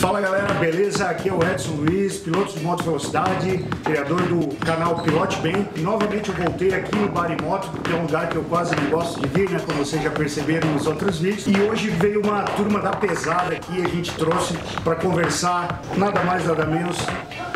Fala galera, beleza? Aqui é o Edson Luiz, piloto de moto velocidade, criador do canal Pilote Bem. E novamente eu voltei aqui no Bar e Moto, que é um lugar que eu quase não gosto de vir, né? Como vocês já perceberam nos outros vídeos. E hoje veio uma turma da pesada aqui, a gente trouxe para conversar nada mais nada menos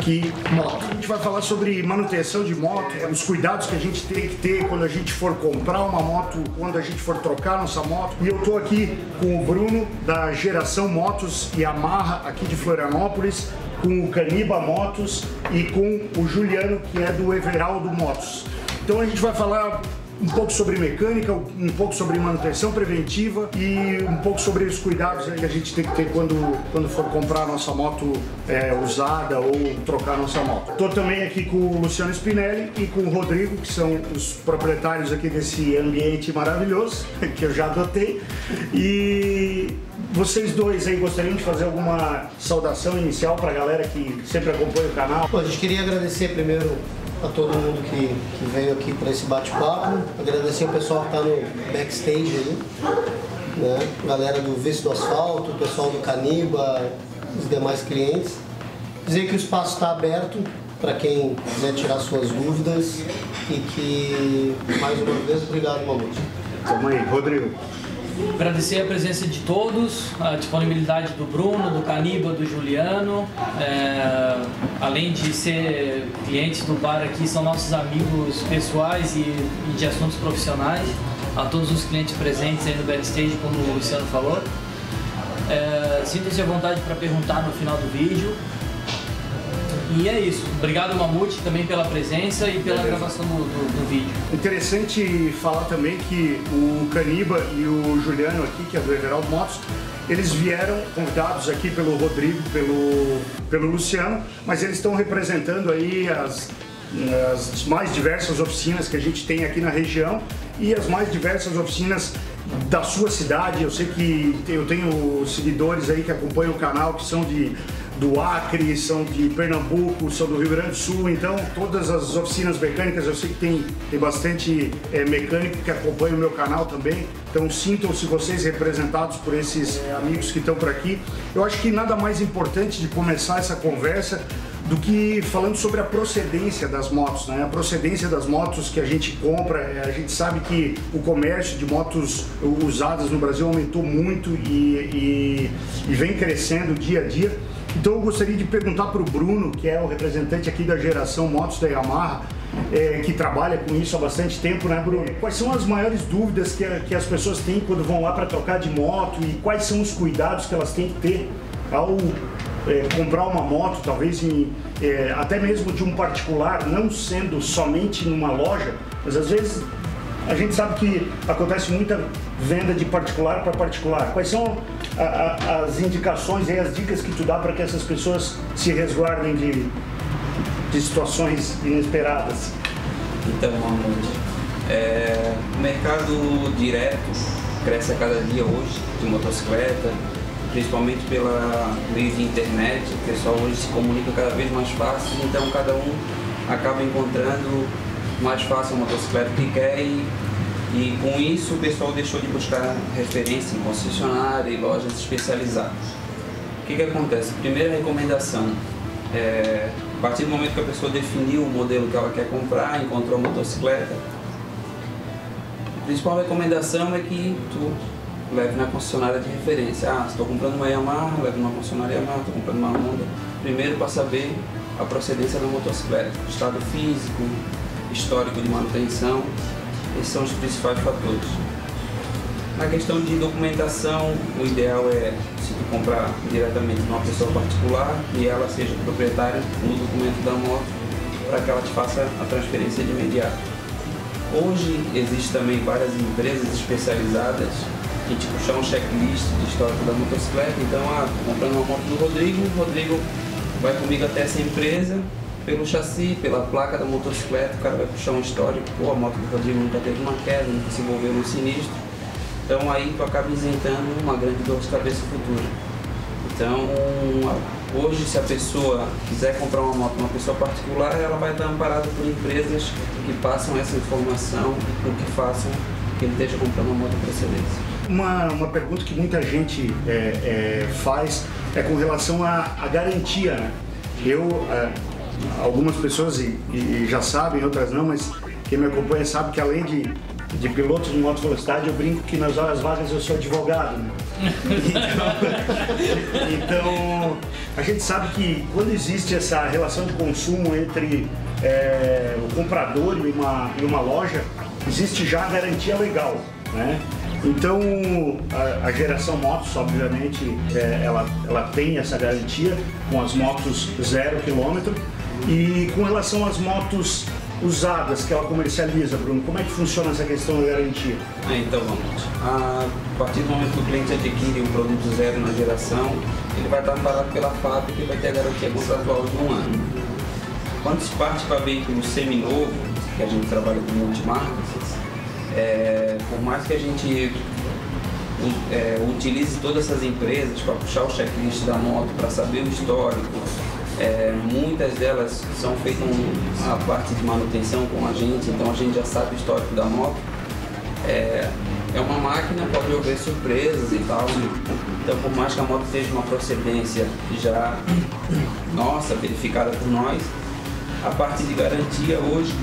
que moto. A gente vai falar sobre manutenção de moto, os cuidados que a gente tem que ter quando a gente for comprar uma moto, quando a gente for trocar nossa moto. E eu tô aqui com o Bruno da Geração Motos e Amarra aqui de Florianópolis, com o Caniba Motos e com o Juliano que é do Everaldo Motos. Então a gente vai falar um pouco sobre mecânica, um pouco sobre manutenção preventiva e um pouco sobre os cuidados que a gente tem que ter quando, quando for comprar a nossa moto é, usada ou trocar a nossa moto. Estou também aqui com o Luciano Spinelli e com o Rodrigo, que são os proprietários aqui desse ambiente maravilhoso que eu já adotei. E vocês dois aí gostariam de fazer alguma saudação inicial para a galera que sempre acompanha o canal? Bom, a gente queria agradecer primeiro a todo mundo que, que veio aqui para esse bate-papo. Agradecer o pessoal que está no backstage aí, né? Galera do Vice do Asfalto, o pessoal do Caniba, os demais clientes. Dizer que o espaço está aberto para quem quiser tirar suas dúvidas e que, mais uma vez, obrigado, Mamute. Vamos aí, Rodrigo. Agradecer a presença de todos, a disponibilidade do Bruno, do Caniba, do Juliano. É, além de ser clientes do bar aqui, são nossos amigos pessoais e, e de assuntos profissionais. A todos os clientes presentes aí no backstage, como o Luciano falou. É, Sinta-se à vontade para perguntar no final do vídeo. E é isso. Obrigado, Mamute, também pela presença e pela Beleza. gravação do, do, do, vídeo. Interessante falar também que o Caniba e o Juliano aqui, que é do Everaldo Motos, eles vieram convidados aqui pelo Rodrigo, pelo, pelo Luciano, mas eles estão representando aí as, as mais diversas oficinas que a gente tem aqui na região e as mais diversas oficinas da sua cidade. Eu sei que eu tenho seguidores aí que acompanham o canal que são de do Acre, são de Pernambuco, são do Rio Grande do Sul, então todas as oficinas mecânicas, eu sei que tem, tem bastante é, mecânico que acompanha o meu canal também, então sintam-se vocês representados por esses é, amigos que estão por aqui. Eu acho que nada mais importante de começar essa conversa do que falando sobre a procedência das motos, né? A procedência das motos que a gente compra, é, a gente sabe que o comércio de motos usadas no Brasil aumentou muito e, e, e vem crescendo dia a dia. Então eu gostaria de perguntar para o Bruno, que é o representante aqui da geração Motos da Yamaha, é, que trabalha com isso há bastante tempo, né, Bruno? Quais são as maiores dúvidas que, que as pessoas têm quando vão lá para trocar de moto e quais são os cuidados que elas têm que ter ao é, comprar uma moto, talvez em, é, até mesmo de um particular, não sendo somente numa loja, mas às vezes a gente sabe que acontece muita venda de particular para particular. Quais são a, a, as indicações e as dicas que tu dá para que essas pessoas se resguardem de, de situações inesperadas? Então, Mahmoud, é, o mercado direto cresce a cada dia hoje de motocicleta, principalmente pela meio de internet, o pessoal hoje se comunica cada vez mais fácil, então cada um acaba encontrando mais fácil a motocicleta que quer e, e com isso o pessoal deixou de buscar referência em concessionária e lojas especializadas. O que, que acontece? Primeira recomendação, é, a partir do momento que a pessoa definiu o modelo que ela quer comprar, encontrou a motocicleta, a principal recomendação é que tu leve na concessionária de referência. Ah, estou comprando uma Yamaha, leve numa concessionária Yamaha, estou comprando uma Honda. Primeiro para saber a procedência da motocicleta, estado físico, histórico de manutenção, esses são os principais fatores. Na questão de documentação, o ideal é se tu comprar diretamente de uma pessoa particular e ela seja proprietária no documento da moto para que ela te faça a transferência de imediato. Hoje existem também várias empresas especializadas que te puxam um checklist de histórico da motocicleta. Então, ah, comprando uma moto do Rodrigo, o Rodrigo vai comigo até essa empresa, pelo chassi, pela placa da motocicleta, o cara vai puxar um histórico, pô, a moto do Rodrigo nunca teve uma queda, nunca se envolveu num sinistro. Então aí tu acaba isentando uma grande dor de cabeça futura. Então, hoje se a pessoa quiser comprar uma moto uma pessoa particular, ela vai estar amparada por empresas que passam essa informação e que façam que ele esteja comprando uma moto procedência. Uma, uma pergunta que muita gente é, é, faz é com relação à, à garantia. Né? Eu, é, algumas pessoas e, e, já sabem, outras não, mas quem me acompanha sabe que além de, de piloto de moto velocidade, eu brinco que nas horas vagas eu sou advogado. Né? Então, então, a gente sabe que quando existe essa relação de consumo entre é, o comprador e uma, e uma loja, existe já a garantia legal. Né? Então, a, a, geração motos, obviamente, é, ela, ela tem essa garantia com as motos zero quilômetro. E com relação às motos usadas que ela comercializa, Bruno, como é que funciona essa questão da garantia? É, então vamos. A partir do momento que o cliente adquire um produto zero na geração, ele vai estar amparado pela fábrica e vai ter a garantia contratual de um ano. Quando se parte para veículo seminovo, que a gente trabalha com multimarcas, é, por mais que a gente é, utilize todas essas empresas para puxar o checklist da moto, para saber o histórico, é, muitas delas são feitas a parte de manutenção com a gente, então a gente já sabe o histórico da moto. É, é uma máquina, pode haver surpresas e tal. Então, por mais que a moto esteja uma procedência já nossa, verificada por nós, a parte de garantia hoje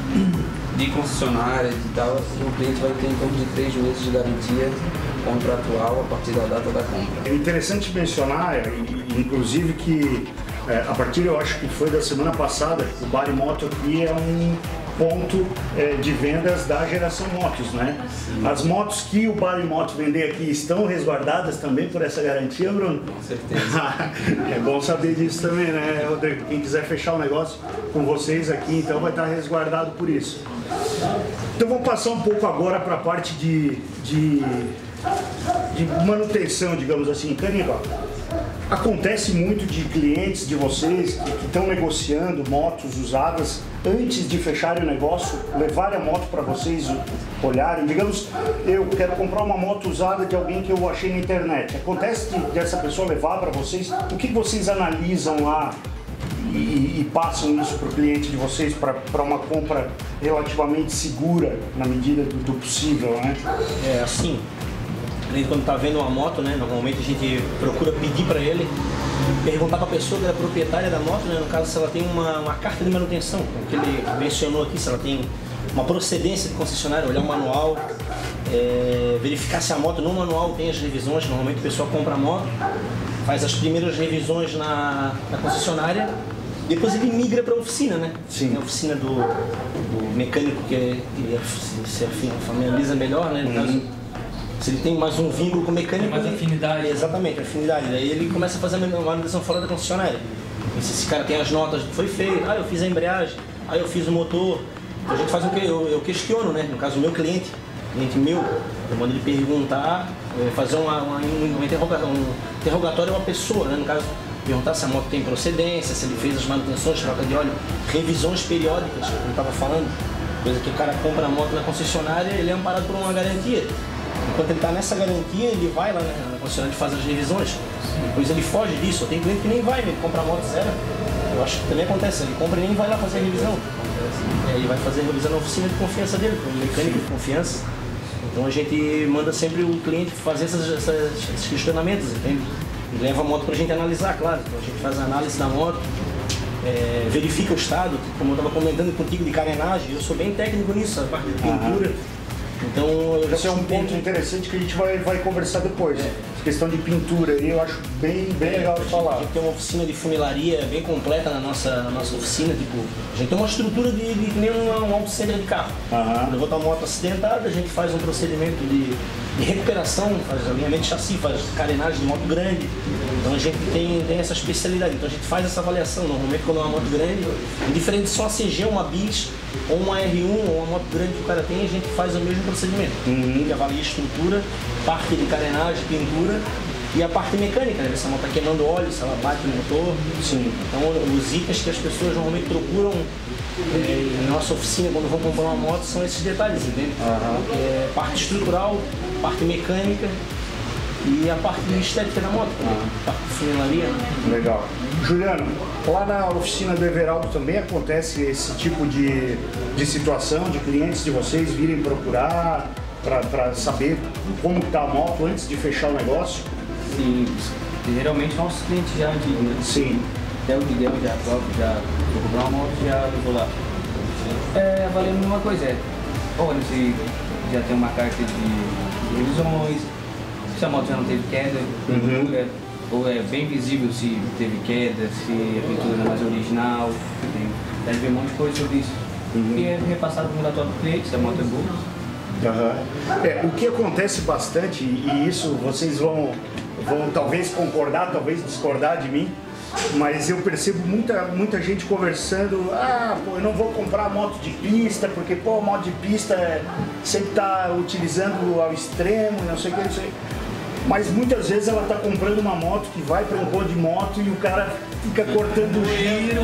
de concessionária e tal, o cliente vai ter em torno de três meses de garantia contratual a partir da data da compra. É interessante mencionar, inclusive, que é, a partir, eu acho que foi da semana passada, o Bari Moto aqui é um ponto é, de vendas da geração motos, né? Sim. As motos que o Bari Moto vender aqui estão resguardadas também por essa garantia, Bruno? Com certeza. é bom saber disso também, né, Rodrigo? Quem quiser fechar o negócio com vocês aqui, então vai estar resguardado por isso. Então vamos passar um pouco agora para a parte de, de, de manutenção, digamos assim. Caniba, Acontece muito de clientes de vocês que estão negociando motos usadas antes de fecharem o negócio, levarem a moto para vocês olharem. Digamos, eu quero comprar uma moto usada de alguém que eu achei na internet. Acontece de, dessa pessoa levar para vocês? O que vocês analisam lá e, e passam isso para o cliente de vocês para uma compra relativamente segura na medida do, do possível, né? É assim, quando está vendo uma moto, né, normalmente a gente procura pedir para ele, perguntar para a pessoa que é proprietária da moto, né, no caso se ela tem uma, uma carta de manutenção, o que ele mencionou aqui, se ela tem uma procedência de concessionário, olhar o manual, é, verificar se a moto no manual tem as revisões, normalmente a pessoa compra a moto, faz as primeiras revisões na, na concessionária, depois ele migra para a oficina, né? Sim. A oficina do, do mecânico que, é, que é, se, se familiariza melhor, né? No uhum. caso, se ele tem mais um vínculo com o mecânico. Tem mais afinidade. Exatamente, afinidade. Daí ele começa a fazer a manutenção fora da concessionária. E se esse cara tem as notas, foi feito, ah, eu fiz a embreagem, ah, eu fiz o motor. Então a gente faz o que? Eu, eu questiono, né? No caso, o meu cliente, cliente meu, eu mando ele perguntar, eh, fazer uma, uma, uma interrogatório, um interrogatório a uma pessoa, né? No caso, perguntar se a moto tem procedência, se ele fez as manutenções, troca de óleo, revisões periódicas, como eu estava falando, coisa que o cara compra a moto na concessionária, ele é amparado por uma garantia. Enquanto ele está nessa garantia, ele vai lá né, na concessionária e faz as revisões. Depois ele foge disso. Tem cliente que nem vai, ele compra a moto zero. Eu acho que também acontece, ele compra e nem vai lá fazer a revisão. É, ele vai fazer a revisão na oficina de confiança dele, com um mecânico de confiança. Então a gente manda sempre o cliente fazer essas, essas, esses questionamentos, entende? E leva a moto para a gente analisar, claro. Então a gente faz a análise da moto, é, verifica o estado, como eu estava comentando contigo de carenagem, eu sou bem técnico nisso, a parte de pintura. Então eu Esse é um ponto interessante que a gente vai, vai conversar depois. É. Questão de pintura aí eu acho bem, bem é, legal de falar. A gente tem uma oficina de funilaria bem completa na nossa, na nossa oficina, tipo, a gente tem uma estrutura de, de nem um, um auto de carro. Uhum. Quando eu vou uma moto acidentada, a gente faz um procedimento de de recuperação, faz alinhamento de chassi, faz carenagem de moto grande. Então a gente tem, tem essa especialidade. Então a gente faz essa avaliação. Normalmente quando é uma moto grande, indiferente de só CG, uma bis, ou uma R1, ou uma moto grande que o cara tem, a gente faz o mesmo procedimento. Uhum. A gente avalia a estrutura, parte de carenagem, pintura e a parte mecânica, né? Se a moto está queimando óleo, se ela bate no motor. Sim. Então os itens que as pessoas normalmente procuram é, na nossa oficina, quando vão comprar uma moto, são esses detalhes, entende? Uhum. É, parte estrutural, parte mecânica e a parte estética da moto, uhum. parte de funilaria. Legal. Juliano, lá na oficina do Everaldo também acontece esse tipo de, de situação, de clientes de vocês virem procurar para saber como está a moto antes de fechar o negócio? Sim, geralmente nossos clientes já antigos, né? Sim. Até o Miguel já próprio, já vou comprar uma moto, já levou lá. É, valendo a mesma coisa, é. Ou você já tem uma carta de, de revisões, se a moto já não teve queda, pintura, ou é bem visível se teve queda, se a pintura não é mais original, tem, deve ver um monte de coisa sobre isso. E é repassado no relatório do cliente, se a moto é boa. Aham. É, o que acontece bastante, e isso vocês vão, vão talvez concordar, talvez discordar de mim, mas eu percebo muita, muita gente conversando, ah, pô, eu não vou comprar moto de pista, porque pô, moto de pista é- sempre está utilizando ao extremo, não sei o que, não sei. Mas muitas vezes ela está comprando uma moto que vai para um pôr de moto e o cara fica cortando o giro,